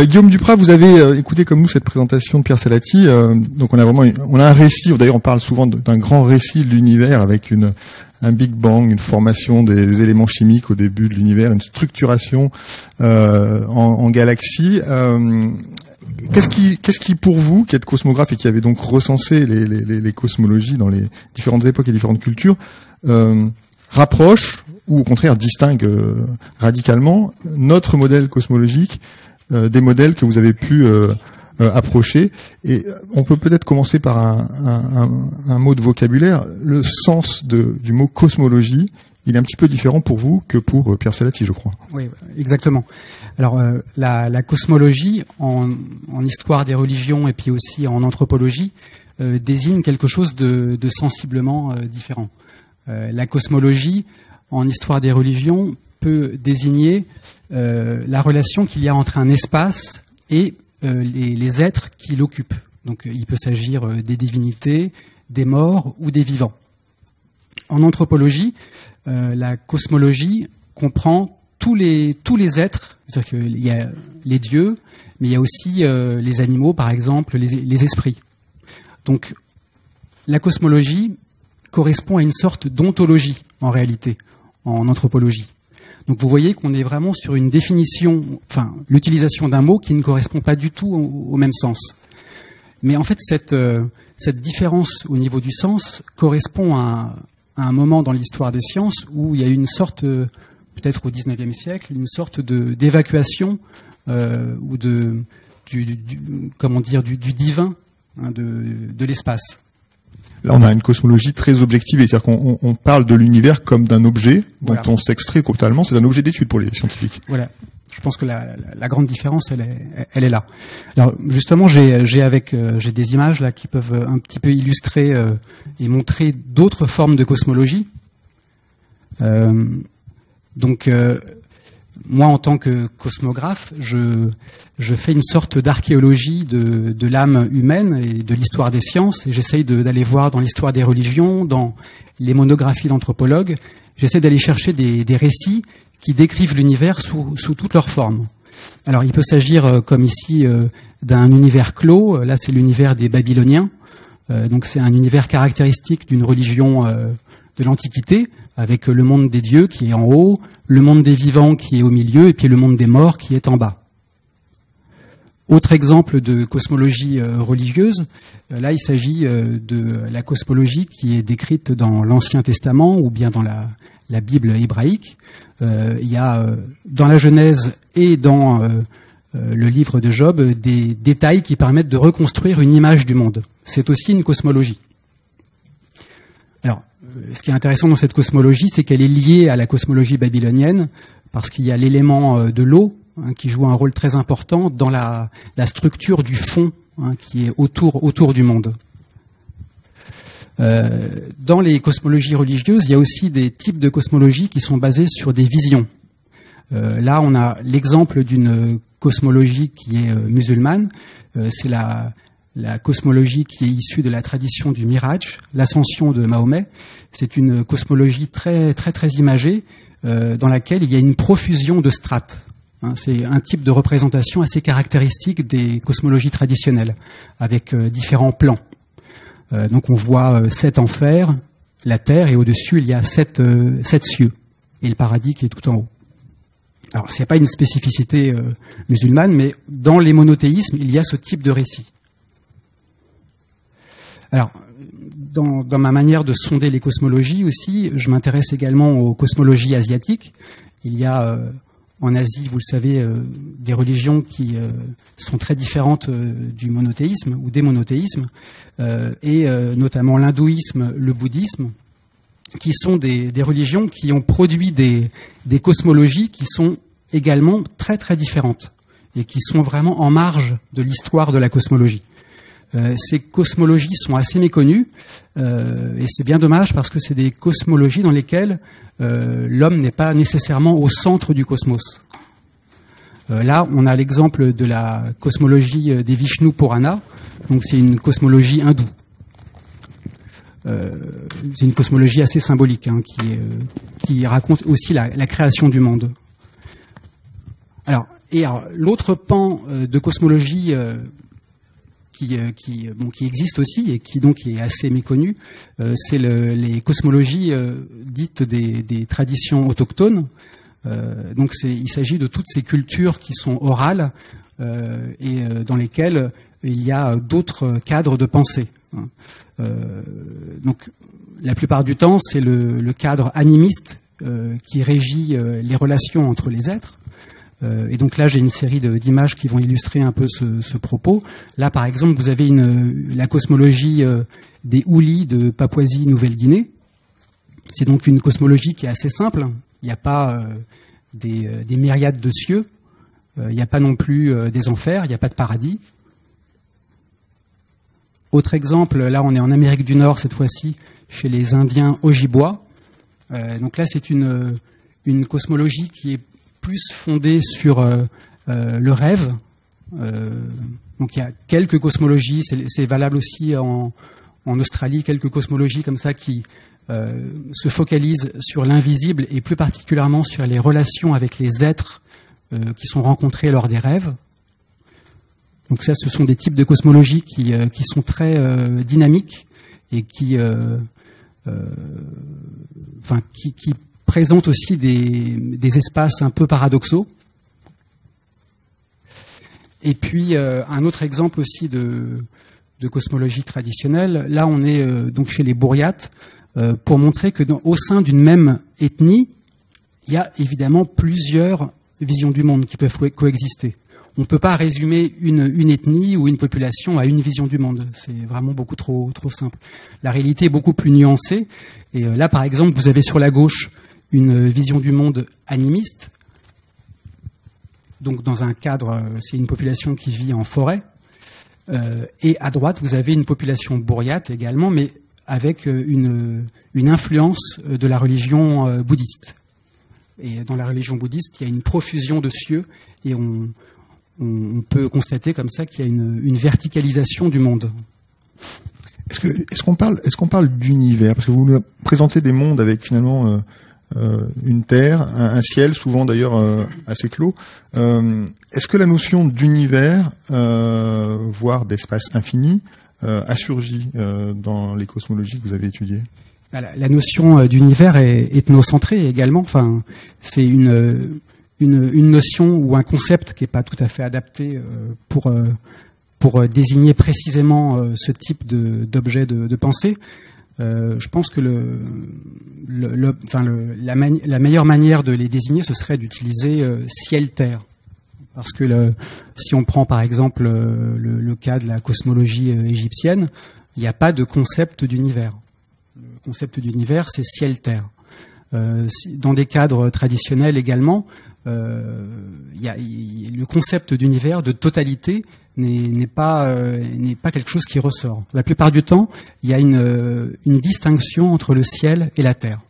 Euh, Guillaume Duprat, vous avez euh, écouté comme nous cette présentation de Pierre Salati. Euh, donc on a vraiment, on a un récit. D'ailleurs, on parle souvent d'un grand récit de l'univers avec un Big Bang, une formation des éléments chimiques au début de l'univers, une structuration en, en, galaxies. Qu'est-ce qui, qu'est-ce qui, pour vous, qui êtes cosmographe et qui avez donc recensé les, les, cosmologies dans les différentes époques et différentes cultures, rapproche ou au contraire distingue radicalement notre modèle cosmologique des modèles que vous avez pu euh, euh, approcher. Et on peut peut-être commencer par un, mot de vocabulaire. Le sens du mot cosmologie, il est un petit peu différent pour vous que pour Pierre Salati, je crois. Oui, exactement. Alors la, cosmologie en, histoire des religions et puis aussi en anthropologie désigne quelque chose de sensiblement différent. la cosmologie en histoire des religions peut désigner euh, la relation qu'il y a entre un espace et euh, les, êtres qui l'occupent. Donc il peut s'agir euh, des divinités, des morts ou des vivants. En anthropologie, la cosmologie comprend tous les, tous les êtres, c'est-à-dire qu'il y a les dieux, mais il y a aussi les animaux, par exemple, les, les esprits. Donc la cosmologie correspond à une sorte d'ontologie, en réalité, en anthropologie. Donc vous voyez qu'on est vraiment sur une définition, enfin l'utilisation d'un mot qui ne correspond pas du tout au, même sens. Mais en fait, cette, euh, cette différence au niveau du sens correspond à, un moment dans l'histoire des sciences où il y a une sorte, euh, peut-être au XIXe siècle, une sorte d'évacuation euh, ou de du, comment dire du, divin hein, de, de l'espace. Là, on a une cosmologie très objective, c'est-à-dire qu'on on parle de l'univers comme d'un objet dont on s'extrait totalement. C'est un objet d'étude pour les scientifiques. Voilà. Je pense que la, la, grande différence, elle est, elle est là. Alors justement, j'ai, j'ai avec, euh, j'ai des images là qui peuvent un petit peu illustrer euh, et montrer d'autres formes de cosmologie. Euh, donc moi, en tant que cosmographe, je, fais une sorte d'archéologie de, l'âme humaine et de l'histoire des sciences. Et j'essaye d'aller voir dans l'histoire des religions, dans les monographies d'anthropologues. J'essaie d'aller chercher des, récits qui décrivent l'univers sous, sous toutes leurs formes. Alors, il peut s'agir, euh, comme ici, euh, d'un univers clos. Là, c'est l'univers des Babyloniens. Euh, donc, c'est un univers caractéristique d'une religion de l'Antiquité avec le monde des dieux qui est en haut, le monde des vivants qui est au milieu, et puis le monde des morts qui est en bas. Autre exemple de cosmologie euh, religieuse, euh, là il s'agit euh, de la cosmologie qui est décrite dans l'Ancien Testament ou bien dans la, Bible hébraïque. il y a dans la Genèse et dans le livre de Job des détails qui permettent de reconstruire une image du monde. C'est aussi une cosmologie. Alors, ce qui est intéressant dans cette cosmologie, c'est qu'elle est liée à la cosmologie babylonienne, parce qu'il y a l'élément euh, de l'eau hein, qui joue un rôle très important dans la, structure du fond hein, qui est autour, du monde. Euh, dans les cosmologies religieuses, il y a aussi des types de cosmologie qui sont basés sur des visions. là, on a l'exemple d'une cosmologie qui est musulmane. c'est la, la cosmologie qui est issue de la tradition du Miraj, l'ascension de Mahomet. C'est une cosmologie très très très imagée euh, dans laquelle il y a une profusion de strates. Hein. c'est un type de représentation assez caractéristique des cosmologies traditionnelles, avec euh, différents plans. Euh, donc on voit sept enfers, la terre, et au-dessus il y a sept, sept cieux, et le paradis qui est tout en haut. Alors, ce n'est pas une spécificité musulmane, mais dans les monothéismes, il y a ce type de récit. Alors, dans, ma manière de sonder les cosmologies aussi, je m'intéresse également aux cosmologies asiatiques. Il y a euh, en Asie, vous le savez, euh, des religions qui euh, sont très différentes du monothéisme ou des monothéismes, et notamment l'hindouisme, le bouddhisme, qui sont des, religions qui ont produit des, des cosmologies qui sont également très très différentes et qui sont vraiment en marge de l'histoire de la cosmologie. Euh, ces cosmologies sont assez méconnues euh, et c'est bien dommage parce que c'est des cosmologies dans lesquelles euh, l'homme n'est pas nécessairement au centre du cosmos. là, on a l'exemple de la cosmologie des Vishnu Purana, donc c'est une cosmologie hindoue. c'est une cosmologie assez symbolique hein, qui, raconte aussi la, la, création du monde. Alors, et l'autre pan de cosmologie qui, qui, bon, qui, existe aussi et qui donc est assez méconnu, c'est le, les cosmologies dites des, traditions autochtones. donc il s'agit de toutes ces cultures qui sont orales et dans lesquelles il y a d'autres cadres de pensée. Hein. Euh, donc, la plupart du temps, c'est le, cadre animiste euh, qui régit euh, les relations entre les êtres. Et donc là, j'ai une série d'images qui vont illustrer un peu ce, propos. Là, par exemple, vous avez la cosmologie des Houlis de Papouasie-Nouvelle-Guinée. C'est donc une cosmologie qui est assez simple. Il n'y a pas des, des, myriades de cieux. Il n'y a pas non plus des enfers. Il n'y a pas de paradis. Autre exemple, là on est en Amérique du Nord cette fois-ci, chez les Indiens Ojibwa. Euh, donc là c'est une cosmologie qui est plus fondée sur euh, euh, le rêve. donc il y a quelques cosmologies, c'est valable aussi en, Australie, quelques cosmologies comme ça qui se focalisent sur l'invisible et plus particulièrement sur les relations avec les êtres qui sont rencontrés lors des rêves. Donc ça, ce sont des types de cosmologie qui, euh, sont très euh, dynamiques et qui, euh, enfin, qui, présentent aussi des, espaces un peu paradoxaux. Et puis un autre exemple aussi de, cosmologie traditionnelle. Là, on est donc chez les Bouriates pour montrer que au sein d'une même ethnie, il y a évidemment plusieurs visions du monde qui peuvent coexister on ne peut pas résumer une, ethnie ou une population à une vision du monde. C'est vraiment beaucoup trop, trop simple. La réalité est beaucoup plus nuancée. Et euh, là, par exemple, vous avez sur la gauche une vision du monde animiste. Donc, dans un cadre, euh, c'est une population qui vit en forêt. Euh, et à droite, vous avez une population bourriate également, mais avec une, une influence de la religion bouddhiste. Et dans la religion bouddhiste, il y a une profusion de cieux et on, peut constater comme ça qu'il y a une, verticalisation du monde. Est-ce qu'on parle d'univers? Parce que vous nous présentez des mondes avec finalement euh, euh, une terre, un, ciel, souvent d'ailleurs euh, assez clos. est-ce que la notion d'univers, voire d'espace infini, a surgi dans les cosmologies que vous avez étudiées? Bah, la, notion d'univers est ethnocentrée également. Enfin, c'est une une, notion ou un concept qui n'est pas tout à fait adapté euh, pour, euh, pour euh, désigner précisément ce type d'objet de, pensée. Je pense que la, meilleure manière de les désigner, ce serait d'utiliser ciel-terre. Parce que si on prend par exemple le, cas de la cosmologie égyptienne, il n'y a pas de concept d'univers. Le concept d'univers, c'est ciel-terre. dans des cadres traditionnels également, euh, le concept d'univers, de totalité, n'est pas, euh, n'est pas quelque chose qui ressort. La plupart du temps, il y a une, euh, distinction entre le ciel et la terre.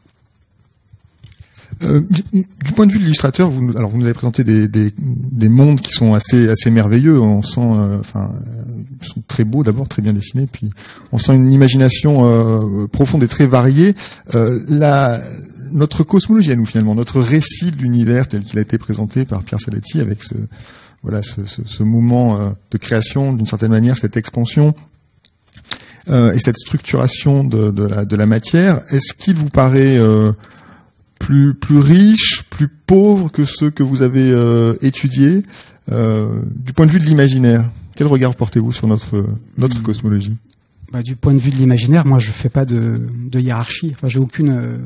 Du point de vue de l'illustrateur, vous, alors vous nous avez présenté des, des, des, mondes qui sont assez, merveilleux. On sent, enfin, ils sont très beaux d'abord, très bien dessinés, puis on sent une imagination profonde et très variée. la, notre cosmologie à nous finalement, notre récit de l'univers tel qu'il a été présenté par Pierre Saletti avec ce voilà ce, ce, ce moment euh, de création d'une certaine manière, cette expansion euh, et cette structuration de, de, la, de la, matière, est-ce qu'il vous paraît euh, plus plus riche, plus pauvre que ceux que vous avez euh, étudiés du point de vue de l'imaginaire? Quel regard portez-vous sur notre notre hmm. cosmologie? Bah, du point de vue de l'imaginaire, moi je fais pas de, de hiérarchie. Enfin, j'ai aucune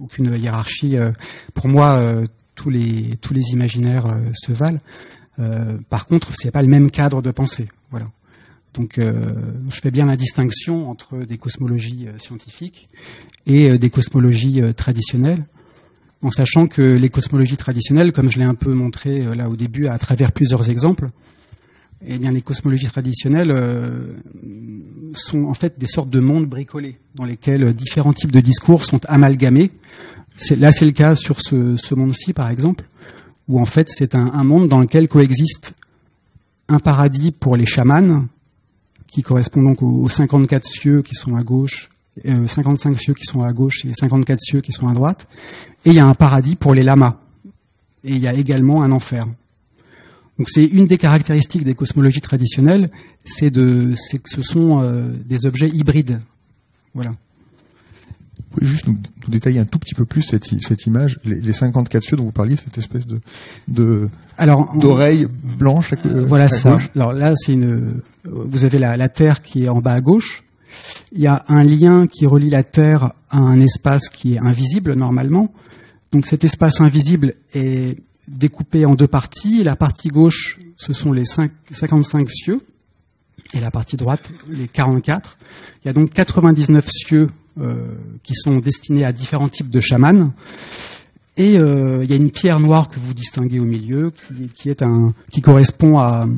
aucune hiérarchie. Euh, pour moi, euh, tous les tous les imaginaires euh, se valent. par contre, c'est pas le même cadre de pensée. Voilà. Donc, je fais bien la distinction entre des cosmologies scientifiques et des cosmologies traditionnelles, en sachant que les cosmologies traditionnelles, comme je l'ai un peu montré là au début à travers plusieurs exemples, eh les cosmologies traditionnelles euh, sont en fait des sortes de mondes bricolés dans lesquels différents types de discours sont amalgamés. Là, c'est le cas sur ce, monde-ci, par exemple, où en fait c'est un, monde dans lequel coexiste un paradis pour les chamans, qui correspond donc aux, 54 cieux qui sont à gauche, 55 euh, cieux qui sont à gauche et 54 cieux qui sont à droite, et il y a un paradis pour les lamas, et il y a également un enfer. Donc c'est une des caractéristiques des cosmologies traditionnelles, c'est de, c'est que ce sont euh, des objets hybrides. Voilà. Vous pouvez juste nous, détailler un tout petit peu plus cette, cette image, les, les, 54 yeux dont vous parliez, cette espèce de, de alors d'oreilles blanches. Euh, voilà ça. Alors là, c'est une. Vous avez la, la Terre qui est en bas à gauche. Il y a un lien qui relie la Terre à un espace qui est invisible normalement. Donc cet espace invisible est découpé en deux parties. La partie gauche, ce sont les 5, 55 cieux, et la partie droite, les 44. Il y a donc 99 cieux euh, qui sont destinés à différents types de chamans. Et euh, il y a une pierre noire que vous distinguez au milieu, qui, correspond à,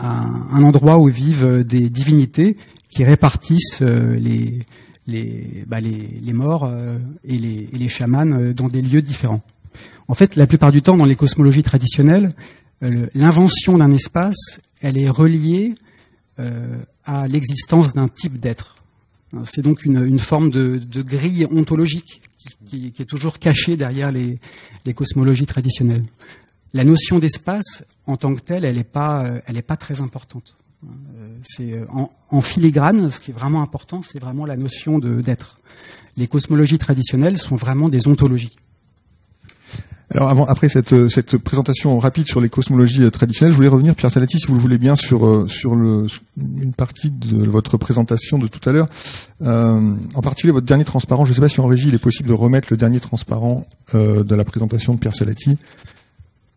un endroit où vivent des divinités qui répartissent euh, bah les, morts euh, et, les, chamans euh, dans des lieux différents. En fait, la plupart du temps, dans les cosmologies traditionnelles, l'invention d'un espace, elle est reliée à l'existence d'un type d'être. C'est donc une, forme de, grille ontologique qui, est toujours cachée derrière les, cosmologies traditionnelles. La notion d'espace, en tant que telle, elle n'est est pas très importante. En, filigrane, ce qui est vraiment important, c'est vraiment la notion d'être. Les cosmologies traditionnelles sont vraiment des ontologies. Alors avant, après cette, cette présentation rapide sur les cosmologies traditionnelles, je voulais revenir, Pierre Salati, si vous le voulez bien, sur, euh, sur le, une partie de votre présentation de tout à l'heure. Euh, en particulier votre dernier transparent. Je ne sais pas si en régie il est possible de remettre le dernier transparent euh, de la présentation de Pierre Salati.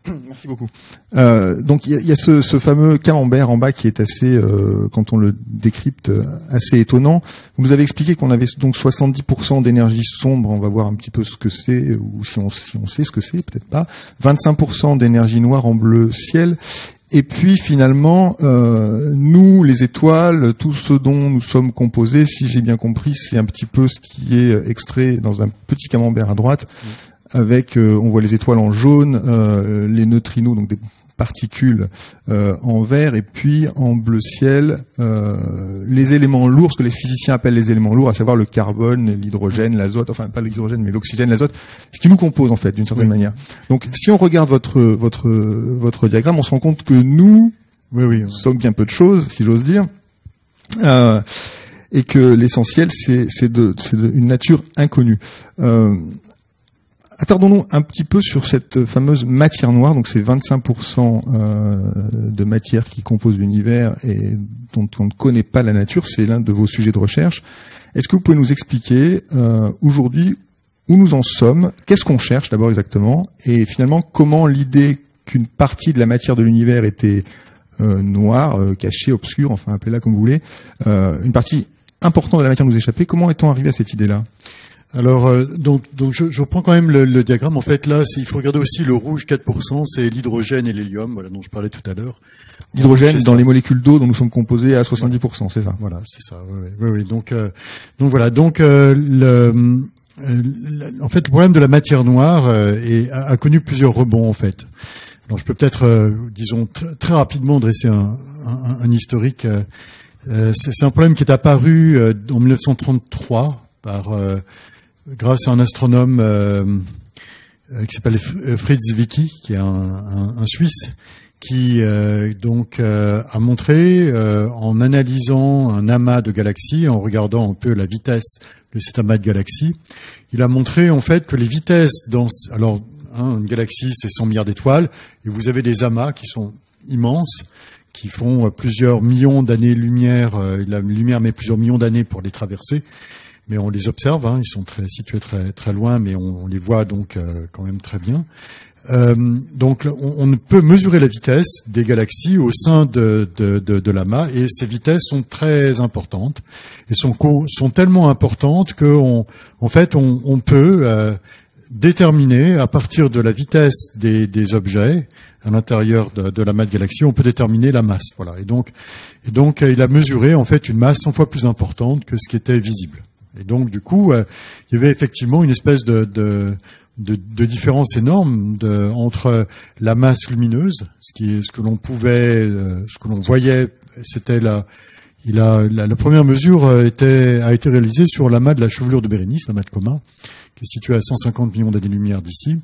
Merci beaucoup. Euh, donc il y a, y a ce, ce, fameux camembert en bas qui est assez, euh, quand on le décrypte, assez étonnant. Vous nous avez expliqué qu'on avait donc 70% d'énergie sombre. On va voir un petit peu ce que c'est, ou si on, si on sait ce que c'est, peut-être pas. 25% d'énergie noire en bleu ciel. Et puis finalement, euh, nous, les étoiles, tout ce dont nous sommes composés, si j'ai bien compris, c'est un petit peu ce qui est extrait dans un petit camembert à droite avec, euh, on voit les étoiles en jaune, euh, les neutrinos, donc des particules euh, en vert, et puis en bleu ciel, les éléments lourds, ce que les physiciens appellent les éléments lourds, à savoir le carbone, l'hydrogène, l'azote, enfin pas l'hydrogène, mais l'oxygène, l'azote, ce qui nous compose en fait, d'une certaine manière. Donc si on regarde votre votre votre diagramme, on se rend compte que nous, oui, oui, sommes bien peu de choses, si j'ose dire. Euh, et que l'essentiel, c'est de, de, une nature inconnue. Euh, Attardons-nous un petit peu sur cette fameuse matière noire. Donc, c'est 25% euh, de matière qui compose l'univers et dont on ne connaît pas la nature. C'est l'un de vos sujets de recherche. Est-ce que vous pouvez nous expliquer euh, aujourd'hui où nous en sommes Qu'est-ce qu'on cherche d'abord exactement Et finalement, comment l'idée qu'une partie de la matière de l'univers était euh, noire, cachée, obscure, enfin appelez-la comme vous voulez, une partie importante de la matière nous échappait. Comment est-on arrivé à cette idée-là? Alors, euh, donc, donc je, je, reprends quand même le, le diagramme. En fait, là, il faut regarder aussi le rouge 4%, c'est l'hydrogène et l'hélium, voilà, dont je parlais tout à l'heure. L'hydrogène dans les molécules d'eau dont nous sommes composés à 70%, c'est ça? Voilà, c'est ça. Oui, oui, oui. Donc, euh, donc voilà. Donc, euh, le, en fait, le problème de la matière noire est, a, connu plusieurs rebonds, en fait. Alors, je peux peut-être, disons, très rapidement dresser un, un, un historique. c'est un problème qui est apparu en 1933 par grâce à un astronome euh, euh, qui s'appelle euh, Fritz Vicky, qui est un, un, Suisse, qui donc a montré en analysant un amas de galaxies, en regardant un peu la vitesse de cet amas de galaxies, il a montré en fait que les vitesses dans alors hein, une galaxie c'est 100 milliards d'étoiles et vous avez des amas qui sont immenses qui font plusieurs millions d'années-lumière, la lumière met plusieurs millions d'années pour les traverser mais on les observe. Hein, ils sont très situés très très loin, mais on, on les voit donc euh, quand même très bien. Euh, donc on, on, peut mesurer la vitesse des galaxies au sein de, de, de, de l'amas et ces vitesses sont très importantes et sont, sont tellement importantes qu'on en fait on, on peut euh, déterminer à partir de la vitesse des, des objets à l'intérieur de, de, la masse galaxie, on peut déterminer la masse. Voilà. Et donc, et donc il a mesuré en fait une masse 100 fois plus importante que ce qui était visible. Et donc, du coup, euh, il y avait effectivement une espèce de, de, de, de différence énorme de, entre la masse lumineuse, ce qui ce que l'on pouvait, euh, ce que l'on voyait, c'était la, il a, la, première mesure euh, était, a été réalisée sur l'amas de la chevelure de Bérénice, l'amas de Coma, qui est situé à 150 millions d'années-lumière d'ici.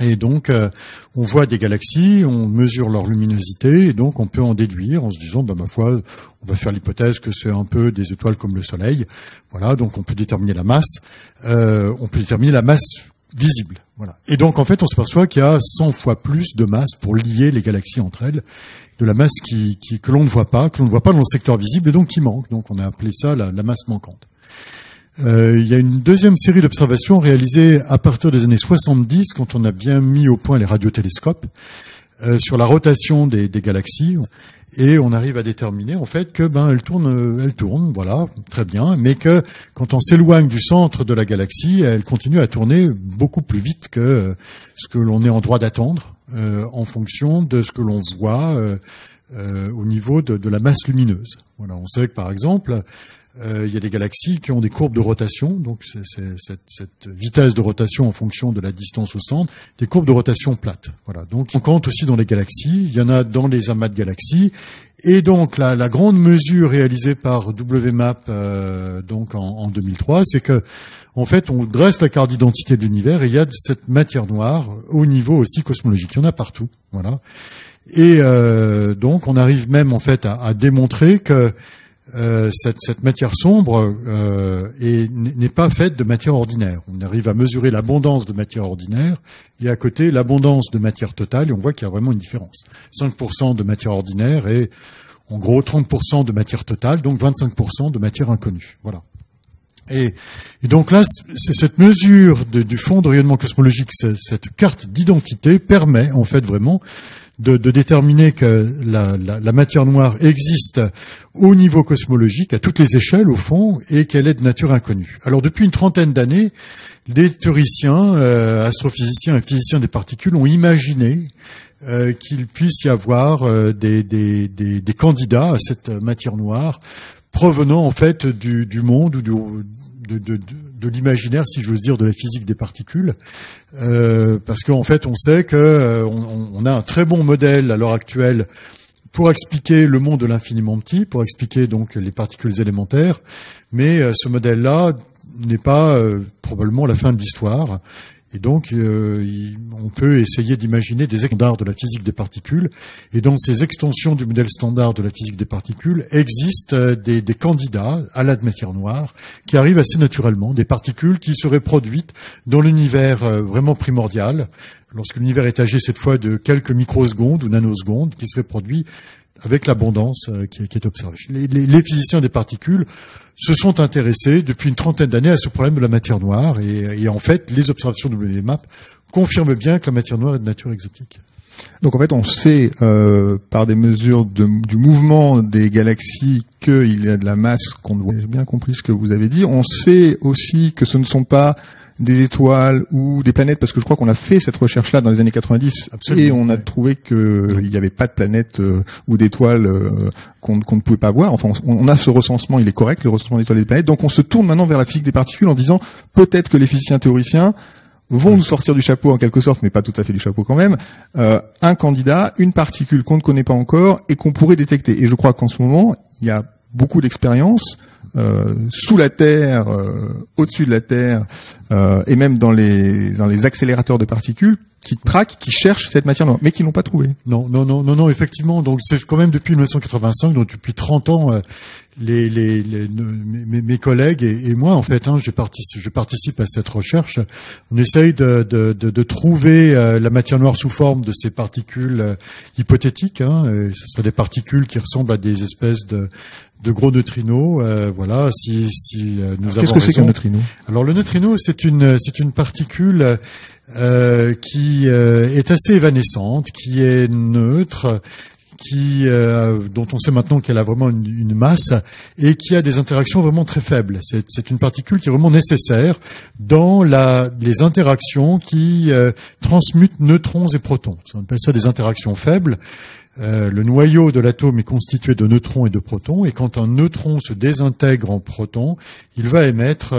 Et donc, euh, on voit des galaxies, on mesure leur luminosité, et donc on peut en déduire en se disant, bah, ma foi, on va faire l'hypothèse que c'est un peu des étoiles comme le Soleil. Voilà, donc on peut déterminer la masse. Euh, on peut déterminer la masse visible. Voilà. Et donc, en fait, on s'aperçoit qu'il y a 100 fois plus de masse pour lier les galaxies entre elles, de la masse qui, que l'on ne voit pas, que l'on ne voit pas dans le secteur visible, et donc qui manque. Donc, on a appelé ça la masse manquante. Euh, il y a une deuxième série d'observations réalisées à partir des années 70, quand on a bien mis au point les radiotélescopes, euh, sur la rotation des, galaxies. Et on arrive à déterminer en fait que ben elle tourne, elle tourne, voilà, très bien, mais que quand on s'éloigne du centre de la galaxie, elle continue à tourner beaucoup plus vite que ce que l'on est en droit d'attendre, euh, en fonction de ce que l'on voit euh, euh, au niveau de, de, la masse lumineuse. Voilà, on sait que par exemple, euh, il y a des galaxies qui ont des courbes de rotation, donc c'est cette, cette, vitesse de rotation en fonction de la distance au centre, des courbes de rotation plates. Voilà. Donc on compte aussi dans les galaxies, il y en a dans les amas de galaxies, et donc la, la grande mesure réalisée par WMAP euh, donc en, en 2003, c'est que en fait on dresse la carte d'identité de l'univers et il y a de cette matière noire au niveau aussi cosmologique. Il y en a partout, voilà. Et euh, donc on arrive même en fait à, à démontrer que euh, cette, cette, matière sombre euh, n'est pas faite de matière ordinaire. On arrive à mesurer l'abondance de matière ordinaire et à côté l'abondance de matière totale et on voit qu'il y a vraiment une différence. 5% de matière ordinaire et en gros 30% de matière totale, donc 25% de matière inconnue. Voilà. Et, et donc là, c'est cette mesure du fond de rayonnement cosmologique, cette carte d'identité permet en fait vraiment de, déterminer que la, matière noire existe au niveau cosmologique, à toutes les échelles au fond, et qu'elle est de nature inconnue. Alors depuis une trentaine d'années, les théoriciens, euh, astrophysiciens et physiciens des particules ont imaginé euh, qu'il puisse y avoir euh, des, candidats à cette matière noire provenant en fait du, monde ou du, l'imaginaire, si j'ose dire, de la physique des particules, euh, parce qu'en fait, on sait que euh, on, a un très bon modèle à l'heure actuelle pour expliquer le monde de l'infiniment petit, pour expliquer donc les particules élémentaires, mais euh, ce modèle-là n'est pas euh, probablement la fin de l'histoire. Et donc, euh, on peut essayer d'imaginer des standards de la physique des particules. Et dans ces extensions du modèle standard de la physique des particules, existent euh, des, des candidats à la matière noire qui arrivent assez naturellement, des particules qui seraient produites dans l'univers euh, vraiment primordial, lorsque l'univers est âgé cette fois de quelques microsecondes ou nanosecondes, qui seraient produits avec l'abondance qui, est observée. Les, physiciens des particules se sont intéressés depuis une trentaine d'années à ce problème de la matière noire et, en fait, les observations de WMAP confirment bien que la matière noire est de nature exotique. Donc en fait, on sait euh, par des mesures du mouvement des galaxies qu'il y a de la masse qu'on doit. J'ai bien compris ce que vous avez dit. On sait aussi que ce ne sont pas des étoiles ou des planètes, parce que je crois qu'on a fait cette recherche-là dans les années 90 Absolument, et on a trouvé qu'il n'y avait pas de planètes euh, ou d'étoiles euh, qu'on ne pouvait pas voir. Enfin, on, on, a ce recensement, il est correct, le recensement d'étoiles et des planètes. Donc on se tourne maintenant vers la physique des particules en disant peut-être que les physiciens théoriciens vont nous sortir du chapeau en quelque sorte, mais pas tout à fait du chapeau quand même, euh, un candidat, une particule qu'on ne connaît pas encore et qu'on pourrait détecter. Et je crois qu'en ce moment, il y a beaucoup d'expériences euh, sous la Terre, euh, au-dessus de la Terre, euh, et même dans les, dans les accélérateurs de particules, qui traquent, qui cherchent cette matière noire, mais qui n'ont pas trouvé. Non, non, non, non, non, effectivement. Donc c'est quand même depuis 1985, donc depuis 30 ans, les, les, les mes, mes, collègues et, et, moi en fait, hein, je, participe, je participe à cette recherche. On essaye de, de, de, de trouver euh, la matière noire sous forme de ces particules euh, hypothétiques. Hein, ce seraient des particules qui ressemblent à des espèces de, de gros neutrinos. Euh, voilà, si, si euh, nous Qu'est-ce que c'est qu'un neutrino? Alors le neutrino, c'est une c'est une particule euh, qui est assez évanescente, qui est neutre, qui dont on sait maintenant qu'elle a vraiment une, une, masse et qui a des interactions vraiment très faibles. C'est une particule qui est vraiment nécessaire dans la, les interactions qui transmutent neutrons et protons. On appelle ça des interactions faibles. Euh, le noyau de l'atome est constitué de neutrons et de protons, et quand un neutron se désintègre en proton, il va émettre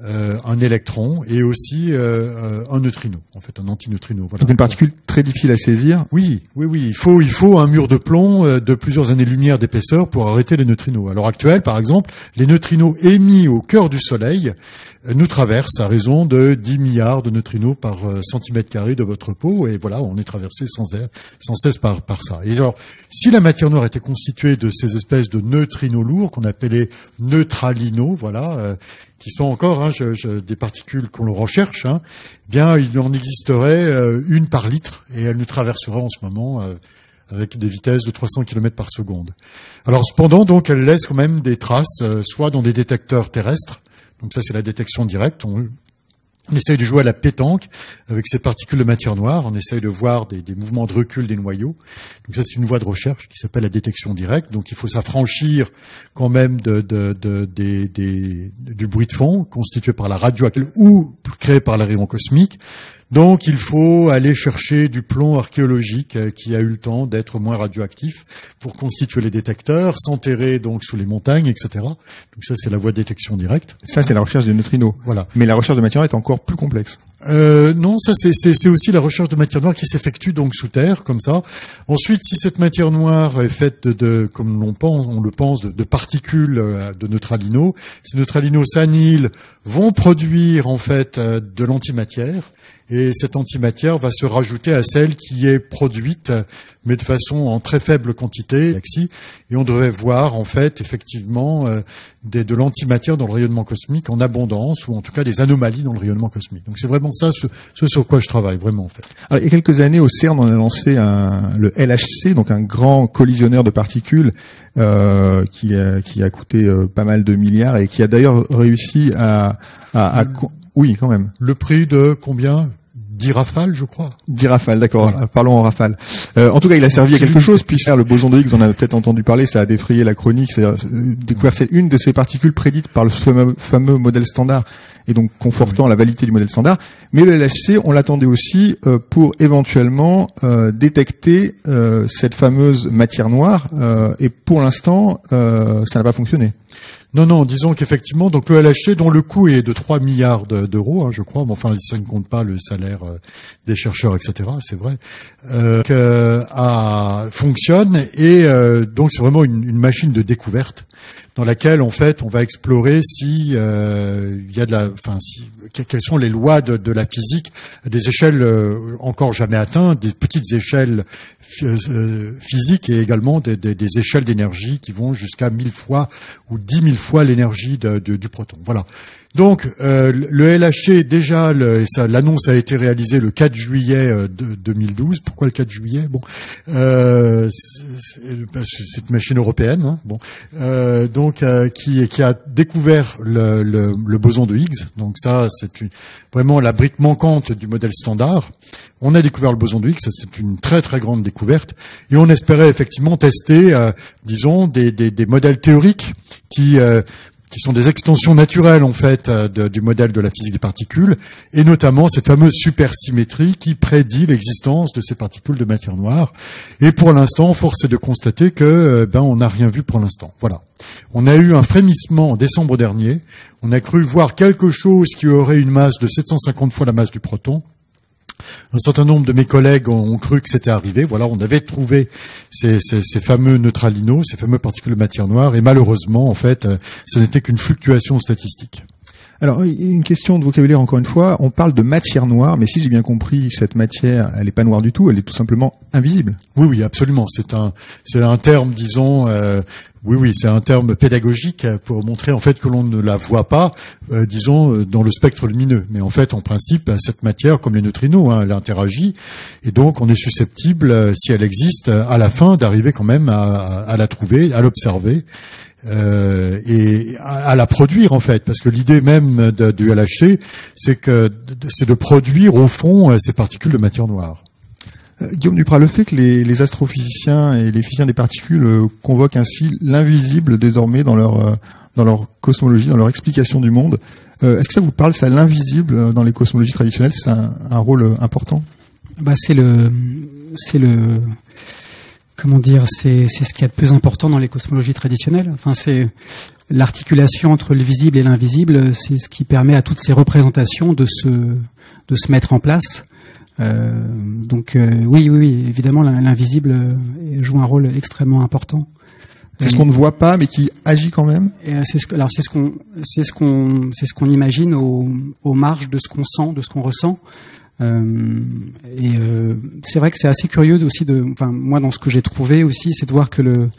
euh, euh, un électron et aussi euh, un neutrino, en fait un antineutrino. Voilà. Donc une particule très difficile à saisir. Oui, oui, oui. Il faut, il faut un mur de plomb de plusieurs années-lumière d'épaisseur pour arrêter les neutrinos. À l'heure actuelle, par exemple, les neutrinos émis au cœur du Soleil nous traversent à raison de 10 milliards de neutrinos par centimètre carré de votre peau, et voilà, on est traversé sans, sans cesse par, par ça. Et alors, si la matière noire était constituée de ces espèces de neutrinos lourds qu'on appelait neutralinos, voilà, qui sont encore hein, des particules qu'on recherche, hein, bien il en existerait euh, une par litre et elle nous traverserait en ce moment euh, avec des vitesses de 300 km par seconde. Alors cependant, donc, elle laisse quand même des traces, euh, soit dans des détecteurs terrestres, donc ça c'est la détection directe, on essaye de jouer à la pétanque avec ces particules de matière noire. On essaye de voir des, mouvements de recul des noyaux. Donc ça, c'est une voie de recherche qui s'appelle la détection directe. Donc il faut s'affranchir quand même du bruit de fond constitué par la radioactivité ou créé par les rayons cosmiques. Donc il faut aller chercher du plomb archéologique euh, qui a eu le temps d'être moins radioactif pour constituer les détecteurs, s'enterrer donc sous les montagnes, etc. Donc ça c'est la voie de détection directe. Ça c'est la recherche des neutrinos. Voilà. Mais la recherche de matière est encore plus complexe. Euh, non, ça c'est aussi la recherche de matière noire qui s'effectue donc sous terre, comme ça. Ensuite, si cette matière noire est faite de, comme l'on pense, on le pense, de, particules euh, de neutralinos, ces neutralinos s'annihilent, vont produire en fait euh, de l'antimatière et cette antimatière va se rajouter à celle qui est produite, mais de façon en très faible quantité, et on devrait voir en fait effectivement de l'antimatière dans le rayonnement cosmique en abondance, ou en tout cas des anomalies dans le rayonnement cosmique. Donc c'est vraiment ça ce, sur quoi je travaille vraiment en fait. Alors, il y a quelques années au CERN, on a lancé un, le LHC, donc un grand collisionneur de particules euh, qui, a, qui a coûté euh, pas mal de milliards et qui a d'ailleurs réussi à, à, à oui, quand même. Le prix de combien? 10 rafales, je crois. 10 rafales, d'accord. Parlons en rafales. Euh, en tout cas, il a servi à quelque chose, puisque le boson de Higgs, on a peut-être entendu parler, ça a défrayé la chronique. C'est découvert c'est une de ces particules prédites par le fameux, modèle standard, et donc confortant la validité du modèle standard. Mais le LHC, on l'attendait aussi euh, pour éventuellement détecter cette fameuse matière noire, et pour l'instant, ça n'a pas fonctionné. Non, non, disons qu'effectivement, donc le LHC, dont le coût est de 3 milliards d'euros, hein, je crois, mais enfin, ça ne compte pas le salaire euh, des chercheurs, etc., c'est vrai, euh, a, fonctionne, et euh, donc c'est vraiment une, une, machine de découverte dans laquelle en fait on va explorer si euh, il y a de la, enfin si quelles sont les lois de, de la physique des échelles euh, encore jamais atteintes, des petites échelles euh, physiques et également des, des, des échelles d'énergie qui vont jusqu'à mille fois ou dix mille fois l'énergie du proton. Voilà. Donc euh, le LHC déjà l'annonce a été réalisée le 4 juillet euh, de, 2012. Pourquoi le 4 juillet? Bon, euh, c'est une machine européenne. Hein, bon, euh, donc euh, qui, qui a découvert le, le, le, boson de Higgs. Donc ça, c'est vraiment la brique manquante du modèle standard. On a découvert le boson de Higgs. C'est une très très grande découverte et on espérait effectivement tester, disons, des, des, des modèles théoriques qui qui sont des extensions naturelles en fait euh, du modèle de la physique des particules, et notamment cette fameuse supersymétrie qui prédit l'existence de ces particules de matière noire. Et pour l'instant, force est de constater que euh, ben on n'a rien vu pour l'instant. Voilà. On a eu un frémissement en décembre dernier. On a cru voir quelque chose qui aurait une masse de 750 fois la masse du proton. Un certain nombre de mes collègues ont, cru que c'était arrivé. Voilà, on avait trouvé ces, fameux neutralinos, ces fameux particules de matière noire, et malheureusement, en fait, euh, ce n'était qu'une fluctuation statistique. Alors, une question de vocabulaire encore une fois. On parle de matière noire, mais si j'ai bien compris, cette matière, elle n'est pas noire du tout, elle est tout simplement invisible. Oui, oui, absolument. C'est un, c'est un terme, disons, euh, oui, oui, c'est un terme pédagogique pour montrer en fait que l'on ne la voit pas, euh, disons, euh, dans le spectre lumineux. Mais en fait, en principe, cette matière, comme les neutrinos, hein, elle interagit, et donc on est susceptible, si elle existe, à la fin, d'arriver quand même à, à la trouver, à l'observer euh, et à, la produire en fait, parce que l'idée même de, du LHC, c'est que c'est de produire au fond euh, ces particules de matière noire. Euh, Guillaume Duprat, le fait que les, les, astrophysiciens et les physiciens des particules euh, convoquent ainsi l'invisible désormais dans leur dans leur cosmologie, dans leur explication du monde, est-ce que ça vous parle, ça l'invisible dans les cosmologies traditionnelles, c'est un, un, rôle important? Bah c'est le c'est le comment dire, c'est ce qu'il y a de plus important dans les cosmologies traditionnelles. Enfin, c'est l'articulation entre le visible et l'invisible, c'est ce qui permet à toutes ces représentations de se de se mettre en place. Euh, donc euh, oui, oui, oui, évidemment, l'invisible euh, joue un rôle extrêmement important. C'est ce qu'on ne voit pas, mais qui agit quand même? C'est ce, alors c'est ce qu'on, c'est ce qu'on, c'est ce qu'on imagine aux, aux marges de ce qu'on sent, de ce qu'on ressent. Euh, et euh, c'est vrai que c'est assez curieux aussi de, enfin moi dans ce que j'ai trouvé aussi, c'est de voir que le,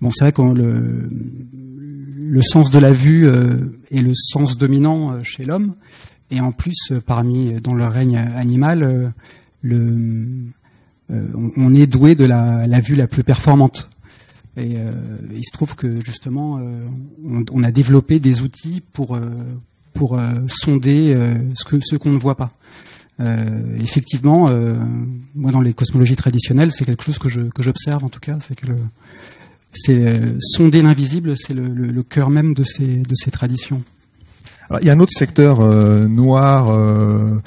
bon c'est vrai que le, sens de la vue euh, est le sens dominant chez l'homme, et en plus parmi dans le règne animal, on est doué de la, vue la plus performante. Et il se trouve que justement, on, on, a développé des outils pour pour sonder ce que ce qu'on ne voit pas. Euh, effectivement, euh, moi dans les cosmologies traditionnelles, c'est quelque chose que je que j'observe en tout cas, c'est que c'est euh, sonder l'invisible, c'est le, cœur même de ces traditions. Alors, il y a un autre secteur euh, noir euh,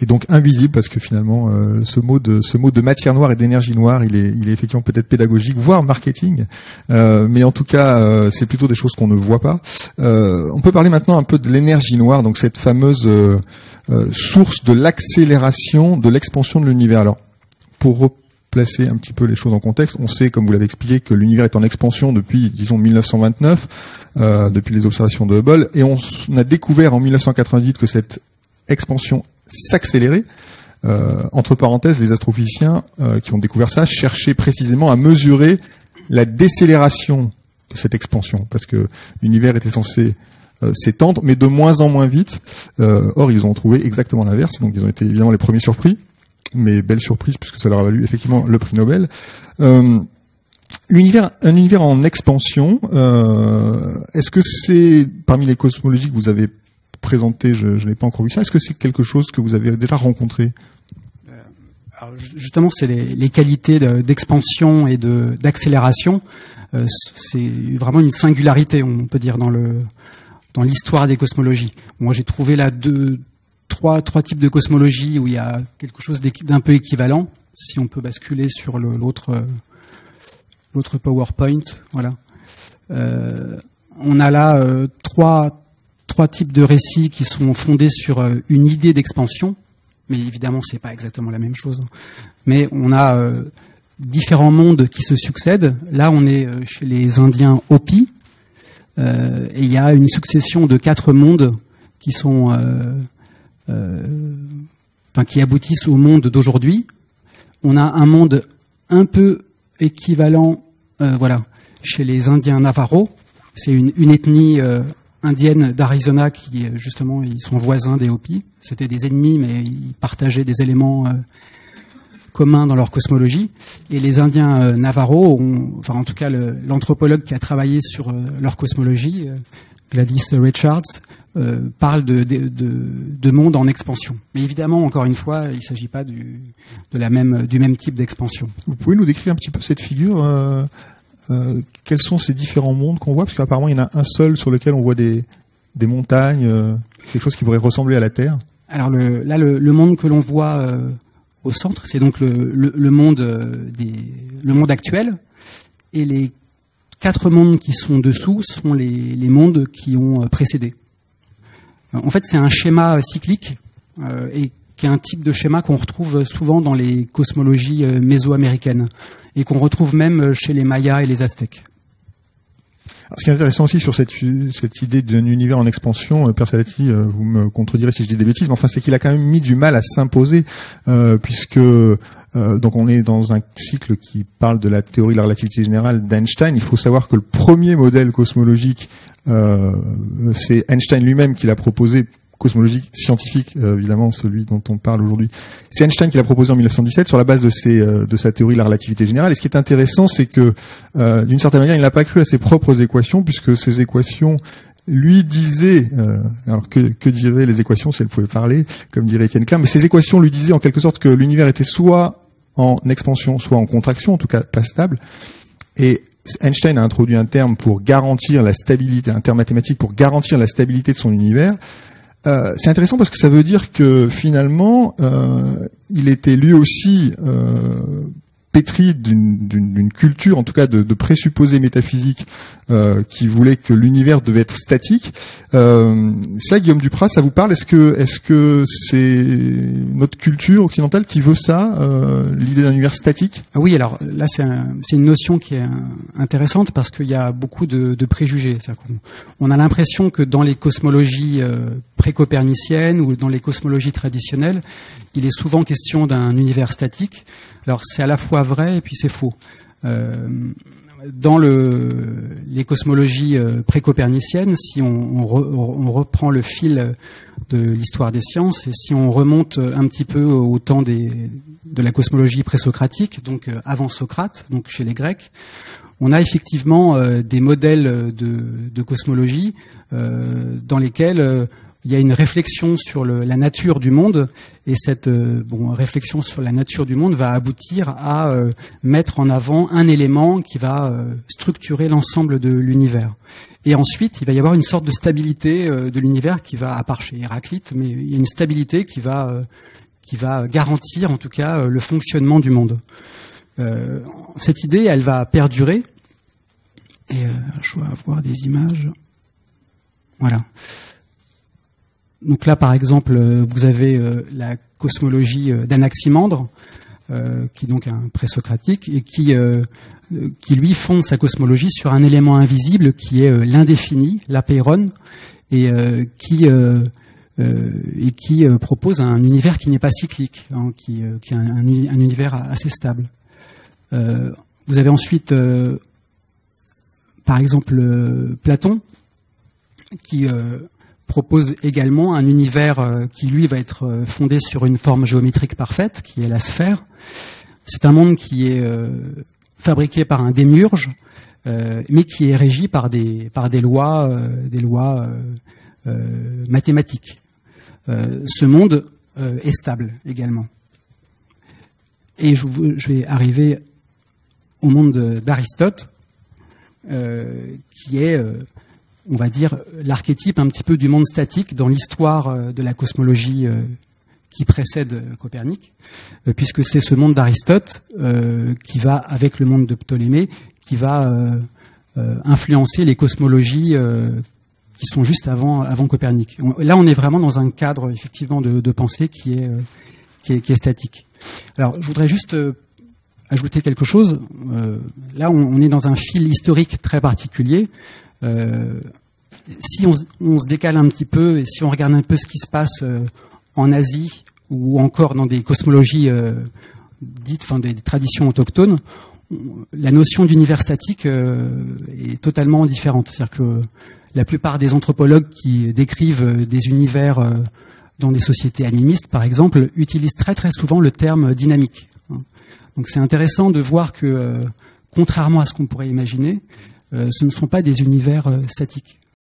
et donc invisible parce que finalement euh, ce mot de ce mot de matière noire et d'énergie noire, il est il est effectivement peut-être pédagogique, voire marketing, mais en tout cas c'est plutôt des choses qu'on ne voit pas. on peut parler maintenant un peu de l'énergie noire, donc cette fameuse euh, source de l'accélération de l'expansion de l'univers. Alors, pour replacer un petit peu les choses en contexte, on sait, comme vous l'avez expliqué, que l'univers est en expansion depuis, disons, 1929, euh, depuis les observations de Hubble, et on, a découvert en 1998 que cette expansion s'accélérait. Euh, entre parenthèses, les astrophysiciens euh, qui ont découvert ça cherchaient précisément à mesurer la décélération de cette expansion, parce que l'univers était censé s'étendre, mais de moins en moins vite. Or, ils ont trouvé exactement l'inverse, donc ils ont été évidemment les premiers surpris, mais belle surprise puisque ça leur a valu effectivement le prix Nobel. Euh, un univers en expansion. Euh, est-ce que c'est parmi les cosmologies que vous avez présentées, je, je n'ai pas encore vu ça. Est-ce que c'est quelque chose que vous avez déjà rencontré? Alors justement, c'est les, qualités d'expansion et d'accélération. Euh, c'est vraiment une singularité, on peut dire, dans l'histoire des cosmologies. Moi, j'ai trouvé là deux, trois, trois types de cosmologie où il y a quelque chose d'un peu équivalent, si on peut basculer sur l'autre, l'autre PowerPoint. Voilà. Euh, on a là euh, trois, trois types de récits qui sont fondés sur euh, une idée d'expansion, mais évidemment, c'est pas exactement la même chose. Mais on a euh, différents mondes qui se succèdent. Là, on est euh, chez les Indiens Hopi, euh, et il y a une succession de quatre mondes qui sont, euh, euh, enfin, qui aboutissent au monde d'aujourd'hui. On a un monde un peu équivalent, voilà, chez les Indiens Navarro. C'est une, ethnie indienne d'Arizona qui, justement, ils sont voisins des Hopis. C'était des ennemis, mais ils partageaient des éléments communs dans leur cosmologie. Et les Indiens euh, Navarro, ont, enfin en tout cas l'anthropologue qui a travaillé sur euh, leur cosmologie, euh, Gladys Richards, parle de, de, de, de, monde en expansion. Mais évidemment, encore une fois, il ne s'agit pas du, de la même, du même type d'expansion. Vous pouvez nous décrire un petit peu cette figure euh, euh, Quels sont ces différents mondes qu'on voit? Parce qu'apparemment, il y en a un seul sur lequel on voit des, des montagnes, euh, quelque chose qui pourrait ressembler à la Terre. Alors le, là, le, le monde que l'on voit au centre, c'est donc le, monde euh, des, le monde actuel, et les quatre mondes qui sont dessous sont les, les mondes qui ont euh, précédé. En fait, c'est un schéma cyclique euh, et qui est un type de schéma qu'on retrouve souvent dans les cosmologies euh, mésoaméricaines et qu'on retrouve même chez les Mayas et les Aztèques ce qui est intéressant aussi sur cette, cette idée d'un univers en expansion, euh, Pierre Salati, euh, vous me contredirez si je dis des bêtises, mais enfin c'est qu'il a quand même mis du mal à s'imposer, euh, puisque euh, donc on est dans un cycle qui parle de la théorie de la relativité générale d'Einstein. Il faut savoir que le premier modèle cosmologique, euh, c'est Einstein lui-même qui l'a proposé cosmologique scientifique, euh, évidemment celui dont on parle aujourd'hui. C'est Einstein qui l'a proposé en 1917 sur la base de, ses, euh, de sa théorie de la relativité générale. Et ce qui est intéressant, c'est que euh, d'une certaine manière, il n'a pas cru à ses propres équations, puisque ces équations lui disaient, alors que, que diraient les équations si elles pouvaient parler, comme dirait Étienne Klein, mais ces équations lui disaient en quelque sorte que l'univers était soit en expansion, soit en contraction, en tout cas pas stable. Et Einstein a introduit un terme pour garantir la stabilité, un terme mathématique pour garantir la stabilité de son univers. Euh, c'est intéressant parce que ça veut dire que finalement, euh, il était lui aussi euh, pétri d'une culture, en tout cas de, présupposés métaphysiques qui voulaient que l'univers devait être statique. Ça, Guillaume Duprat, ça vous parle? Est-ce que c'est notre culture occidentale qui veut ça, l'idée d'un univers statique? Ah Oui, alors là, c'est un, une notion qui est intéressante parce qu'il y a beaucoup de, préjugés. On a l'impression que dans les cosmologies pré-coperniciennes ou dans les cosmologies traditionnelles, il est souvent question d'un univers statique. Alors c'est à la fois vrai et puis c'est faux. Euh, dans le, les cosmologies euh, pré-coperniciennes, si on, on, reprend le fil de l'histoire des sciences et si on remonte un petit peu au temps de la cosmologie présocratique, donc euh, avant Socrate, donc chez les Grecs, on a effectivement des modèles de, de cosmologie dans lesquels il y a une réflexion sur la nature du monde, et cette euh, réflexion sur la nature du monde va aboutir à euh, mettre en avant un élément qui va euh, structurer l'ensemble de l'univers. Et ensuite, il va y avoir une sorte de stabilité de l'univers qui va, à part chez Héraclite, mais il y a une stabilité qui va, qui va garantir en tout cas le fonctionnement du monde. cette idée, elle va perdurer. Et je vais avoir des images. Voilà. Donc là, par exemple, euh, vous avez euh, la cosmologie euh, d'Anaximandre, qui est donc un présocratique, et qui, lui fonde sa cosmologie sur un élément invisible qui est l'indéfini, l'apeiron, et qui et qui propose un univers qui n'est pas cyclique, hein, qui, est un, univers assez stable. vous avez ensuite, par exemple, Platon, qui propose également un univers euh, qui, lui, va être euh, fondé sur une forme géométrique parfaite, qui est la sphère. C'est un monde qui est euh, fabriqué par un démiurge, mais qui est régi par des, lois, mathématiques. ce monde est stable également. Et je vais arriver au monde d'Aristote, qui est on va dire, l'archétype un petit peu du monde statique dans l'histoire euh, de la cosmologie euh, qui précède euh, Copernic, puisque c'est ce monde d'Aristote qui va, avec le monde de Ptolémée, qui va influencer les cosmologies qui sont juste avant, avant Copernic. Là, on est vraiment dans un cadre effectivement de, pensée qui est, qui est, qui est statique. Alors, je voudrais juste ajouter quelque chose. là, on, est dans un fil historique très particulier. Euh, si on, se décale un petit peu et si on regarde un peu ce qui se passe euh, en Asie ou encore dans des cosmologies euh, dites, enfin des, traditions autochtones, la notion d'univers statique est totalement différente. C'est-à-dire que la plupart des anthropologues qui décrivent des univers dans des sociétés animistes, par exemple, utilisent très très souvent le terme dynamique. Donc c'est intéressant de voir que, contrairement à ce qu'on pourrait imaginer, euh, ce ne sont pas des univers euh, statiques.